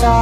all